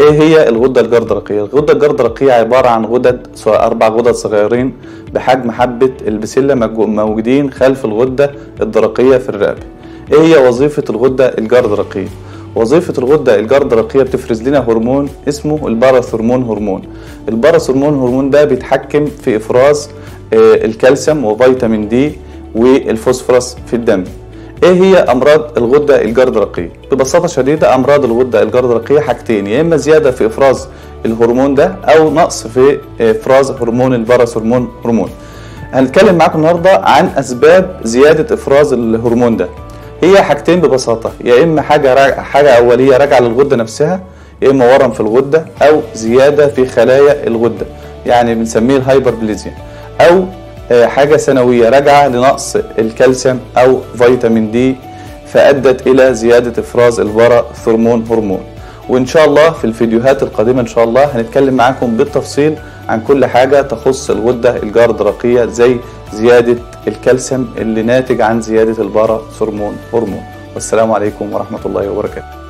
إيه هي الغدة الجار درقية؟ الغدة الجار درقية عبارة عن غدد أربع غدد صغيرين بحجم حبة البسلة موجودين خلف الغدة الدرقية في الرقبة. إيه هي وظيفة الغدة الجار درقية؟ وظيفة الغدة الجار درقية بتفرز لنا هرمون اسمه ال parathormone هرمون. ال parathormone هرمون ده بيتحكم في إفراز الكالسيوم وفيتامين دي والفوسفورس في الدم. إيه هي امراض الغدة الجار درقية؟ ببساطة شديدة امراض الغدة الجار درقية حاجتين يا إما زيادة في إفراز الهرمون ده أو نقص في إفراز هرمون ال parathormone هرمون هنتكلم معاكم النهارده عن أسباب زيادة إفراز الهرمون ده. هي حاجتين ببساطة يا إما حاجة حاجة أولية راجعة للغدة نفسها يا إما ورم في الغدة أو زيادة في خلايا الغدة يعني بنسميه ال hyperplasia أو حاجة ثانوية راجعة لنقص الكالسيوم أو فيتامين دي فأدت إلى زيادة إفراز ال parathormone هرمون. وإن شاء الله في الفيديوهات القادمة إن شاء الله هنتكلم معاكم بالتفصيل عن كل حاجة تخص الغدة الجردرقية زي زيادة الكالسيوم اللي ناتج عن زيادة الباراثورمون هرمون. والسلام عليكم ورحمة الله وبركاته.